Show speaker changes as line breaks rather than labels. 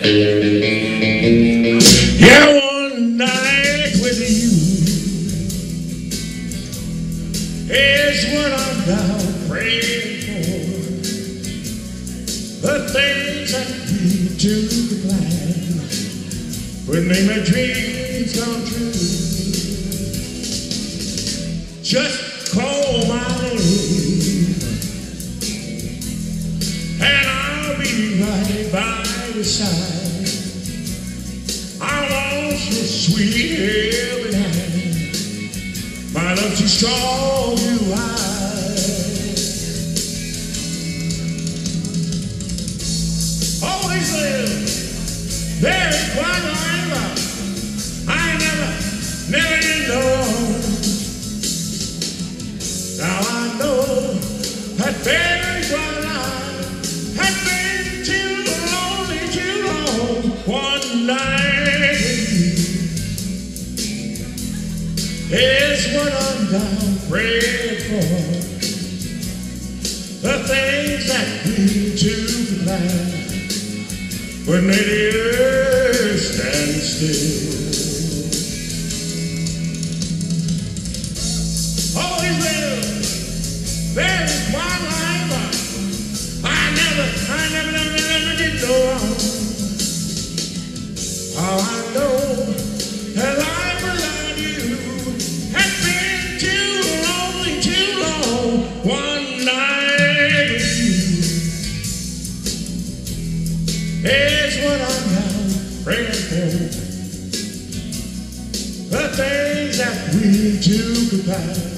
Yeah, one night with you is what I'm now praying for. The things that lead to plan would make my dreams come true. Just call my name and I'll be right by your side. I want your sweet every night. My love too strong, you hide. Always live there Is what I'm down praying for. The things that lead to the plan would make the earth stand still. Night is what I'm praying for. The things that we do goodbye.